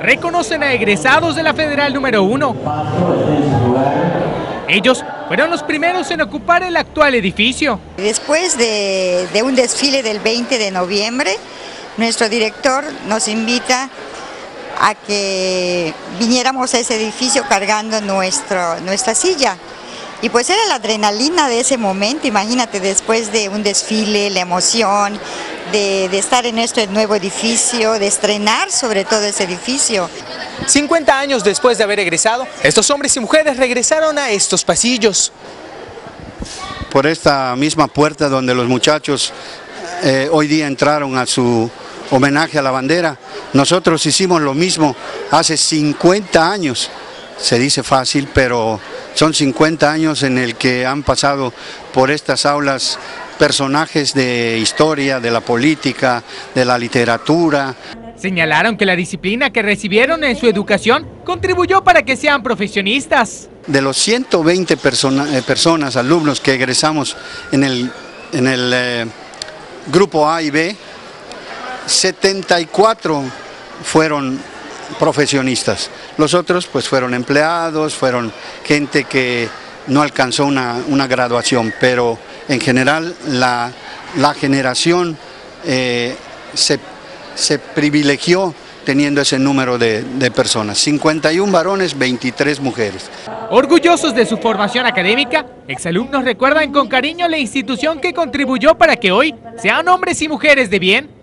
reconocen a egresados de la Federal número 1. Ellos fueron los primeros en ocupar el actual edificio. Después de, un desfile del 20 de noviembre, nuestro director nos invita a que viniéramos a ese edificio cargando nuestro, nuestra silla. Y pues era la adrenalina de ese momento, imagínate, después de un desfile, la emoción de, de, estar en este nuevo edificio, de estrenar sobre todo ese edificio. 50 años después de haber egresado, estos hombres y mujeres regresaron a estos pasillos. Por esta misma puerta donde los muchachos eh, hoy día entraron a su homenaje a la bandera, nosotros hicimos lo mismo hace 50 años. Se dice fácil, pero son 50 años en el que han pasado por estas aulas personajes de historia, de la política, de la literatura. Señalaron que la disciplina que recibieron en su educación contribuyó para que sean profesionistas. De los 120 persona, eh, personas, alumnos que egresamos en el, en el eh, grupo A y B, 74 fueron profesionistas. Los otros pues fueron empleados, fueron gente que no alcanzó una, una graduación, pero en general la, generación eh, se, se, privilegió teniendo ese número de, de, personas, 51 varones, 23 mujeres. Orgullosos de su formación académica, exalumnos recuerdan con cariño la institución que contribuyó para que hoy sean hombres y mujeres de bien